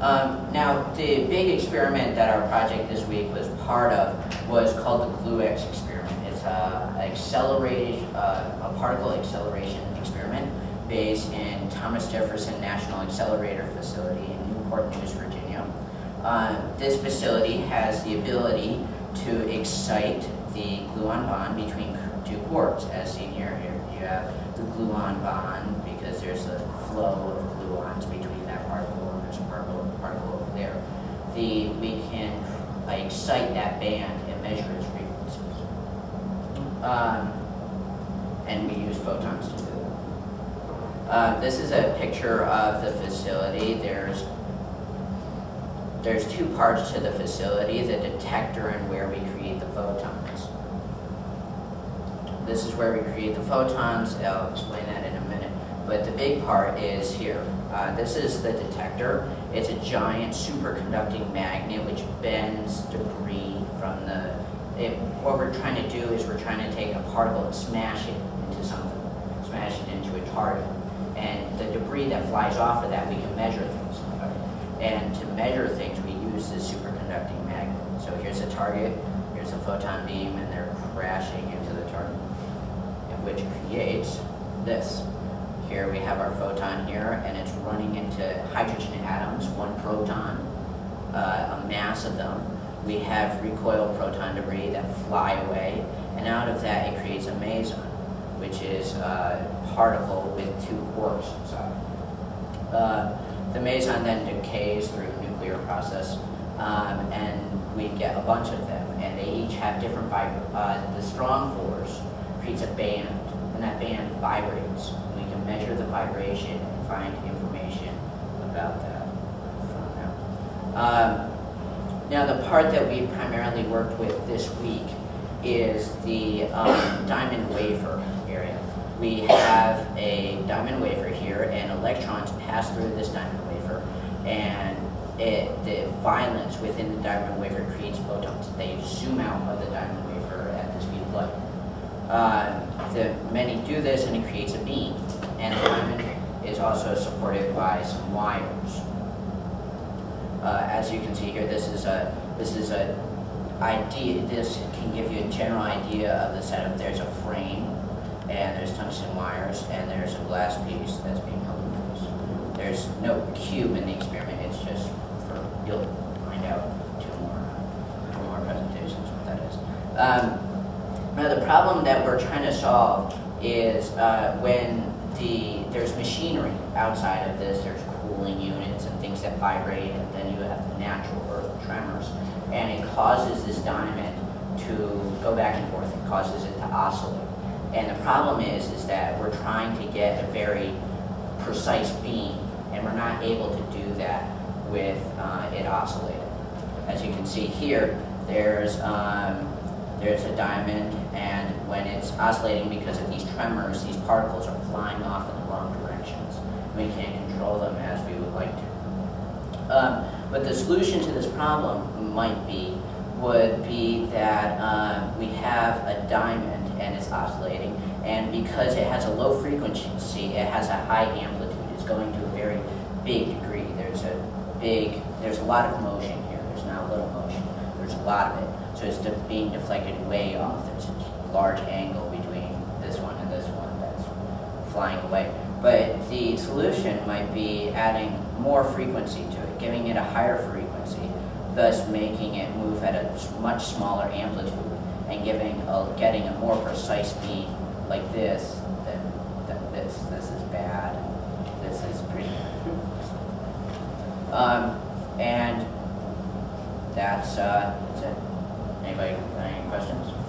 Um, now, the big experiment that our project this week was part of was called the GlueX experiment. It's a, accelerated, uh, a particle acceleration experiment based in Thomas Jefferson National Accelerator Facility in Newport News, Virginia. Uh, this facility has the ability to excite the gluon bond between two quarks, as seen here. Here you have the gluon bond because there's a flow of between that particle and this particle, particle over there. The, we can uh, excite that band and measure its frequencies. Um, and we use photons to do that. Uh, this is a picture of the facility. There's there's two parts to the facility, the detector and where we create the photons. This is where we create the photons. I'll explain that in a minute. But the big part is here. Uh, this is the detector. It's a giant superconducting magnet which bends debris from the... It, what we're trying to do is we're trying to take a particle and smash it into something, smash it into a target. And the debris that flies off of that, we can measure things. And to measure things, we use this superconducting magnet. So here's a target, here's a photon beam, and they're crashing into the target, which creates this. Here we have our photon here, and it's running into hydrogen atoms, one proton, uh, a mass of them. We have recoil proton debris that fly away, and out of that it creates a meson, which is a particle with two quarks inside. Uh, the meson then decays through nuclear process, um, and we get a bunch of them, and they each have different vibra- uh, The strong force creates a band, and that band vibrates. We can measure the vibration and find information about that from. Um, now, the part that we primarily worked with this week is the um, diamond wafer area. We have a diamond wafer here, and electrons pass through this diamond wafer and it, the violence within the diamond wafer creates photons. They zoom out of the diamond wafer at the speed of light. Uh, the, many do this and it creates a beam. And the diamond is also supported by some wires. Uh, as you can see here, this is a this is a idea. This can give you a general idea of the setup. There's a frame, and there's tungsten wires, and there's a glass piece that's being held in place. there's no cube in the experiment. It's just for, you'll find out two more, two more presentations what that is. Um, now the problem that we're trying to solve is uh, when the there's machinery outside of this, there's cooling units and things that vibrate, and then you have the natural earth tremors, and it causes this diamond to go back and forth. It causes it to oscillate. And the problem is, is that we're trying to get a very precise beam and we're not able to do that with uh, it oscillating. As you can see here, there's, um, there's a diamond, and when it's oscillating because of these tremors, these particles are flying off in the wrong directions. We can't control them as we would like to. Um, but the solution to this problem might be, would be that um, we have a diamond and it's oscillating, and because it has a low frequency, it has a high amplitude It's going to a very big degree. There's a big, there's a lot of motion here. There's not a little motion. There's a lot of it. So it's being deflected way off. There's a large angle between this one and this one that's flying away. But the solution might be adding more frequency to it, giving it a higher frequency, thus making it move at a much smaller amplitude and giving a, getting a more precise beam like this than, than this. This is bad this is pretty. Um, and that's, uh, that's it. Anybody, any questions?